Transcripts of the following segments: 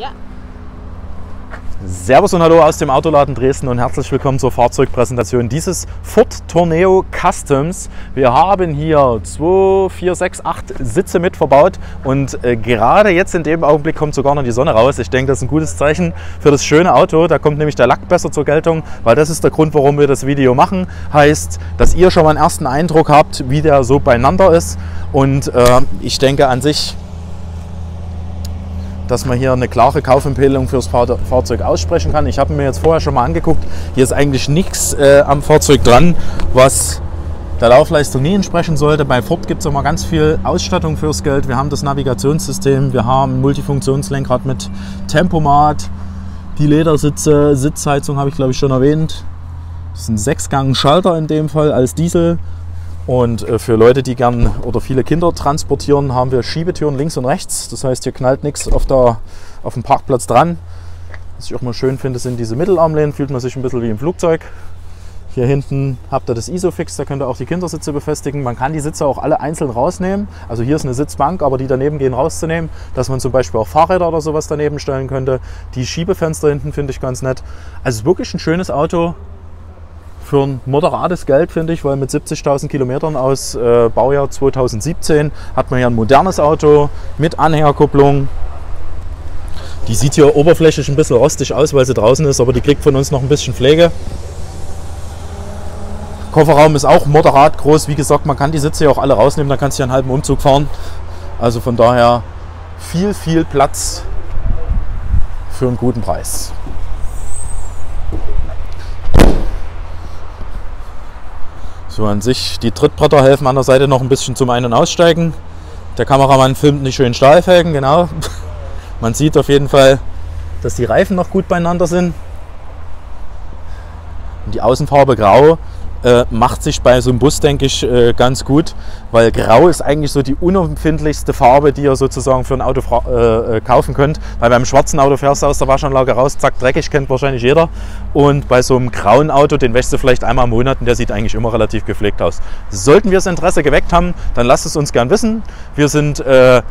Ja. Servus und Hallo aus dem Autoladen Dresden und herzlich willkommen zur Fahrzeugpräsentation dieses Ford Tourneo Customs. Wir haben hier 2, 4, 6, 8 Sitze mit verbaut und äh, gerade jetzt in dem Augenblick kommt sogar noch die Sonne raus. Ich denke, das ist ein gutes Zeichen für das schöne Auto. Da kommt nämlich der Lack besser zur Geltung, weil das ist der Grund, warum wir das Video machen. Heißt, dass ihr schon mal einen ersten Eindruck habt, wie der so beieinander ist und äh, ich denke an sich dass man hier eine klare Kaufempfehlung fürs Fahrzeug aussprechen kann. Ich habe mir jetzt vorher schon mal angeguckt, hier ist eigentlich nichts äh, am Fahrzeug dran, was der Laufleistung nie entsprechen sollte. Bei Ford gibt es immer ganz viel Ausstattung fürs Geld. Wir haben das Navigationssystem, wir haben Multifunktionslenkrad mit Tempomat, die Ledersitze, Sitzheizung habe ich glaube ich schon erwähnt. Das ist ein Sechsgang-Schalter in dem Fall als Diesel und äh, für Leute, die gern oder viele Kinder transportieren, haben wir Schiebetüren links und rechts. Das heißt, hier knallt nichts auf, auf dem Parkplatz dran. Was ich auch mal schön finde, sind diese Mittelarmlehnen. Fühlt man sich ein bisschen wie im Flugzeug. Hier hinten habt ihr das Isofix, da könnt ihr auch die Kindersitze befestigen. Man kann die Sitze auch alle einzeln rausnehmen. Also hier ist eine Sitzbank, aber die daneben gehen rauszunehmen, dass man zum Beispiel auch Fahrräder oder sowas daneben stellen könnte. Die Schiebefenster hinten finde ich ganz nett. Also wirklich ein schönes Auto, für ein moderates Geld, finde ich, weil mit 70.000 Kilometern aus äh, Baujahr 2017 hat man hier ein modernes Auto mit Anhängerkupplung. Die sieht hier oberflächlich ein bisschen rostig aus, weil sie draußen ist, aber die kriegt von uns noch ein bisschen Pflege. Kofferraum ist auch moderat groß. Wie gesagt, man kann die Sitze hier auch alle rausnehmen, dann kannst du hier einen halben Umzug fahren. Also von daher viel, viel Platz für einen guten Preis. So an sich, die Trittbretter helfen an der Seite noch ein bisschen zum Ein- und Aussteigen. Der Kameramann filmt die schönen Stahlfelgen, genau. Man sieht auf jeden Fall, dass die Reifen noch gut beieinander sind. Und die Außenfarbe grau äh, macht sich bei so einem Bus, denke ich, äh, ganz gut, weil Grau ist eigentlich so die unempfindlichste Farbe, die ihr sozusagen für ein Auto äh, äh, kaufen könnt. Weil beim schwarzen Auto fährst du aus der Waschanlage raus, zack, dreckig, kennt wahrscheinlich jeder. Und bei so einem grauen Auto, den wäschst du vielleicht einmal im Monat und der sieht eigentlich immer relativ gepflegt aus. Sollten wir das Interesse geweckt haben, dann lasst es uns gern wissen. Wir sind äh,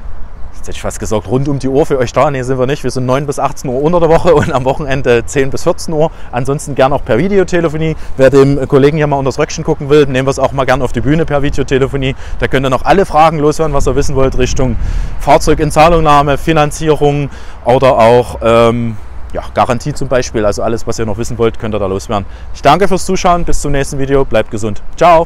hätte ich fast gesagt, rund um die Uhr für euch da. Nee, sind wir nicht. Wir sind 9 bis 18 Uhr unter der Woche und am Wochenende 10 bis 14 Uhr. Ansonsten gerne auch per Videotelefonie. Wer dem Kollegen hier mal unter das Röckchen gucken will, nehmen wir es auch mal gerne auf die Bühne per Videotelefonie. Da könnt ihr noch alle Fragen loswerden, was ihr wissen wollt, Richtung Fahrzeug in Zahlungnahme, Finanzierung oder auch ähm, ja, Garantie zum Beispiel. Also alles, was ihr noch wissen wollt, könnt ihr da loswerden. Ich danke fürs Zuschauen. Bis zum nächsten Video. Bleibt gesund. Ciao.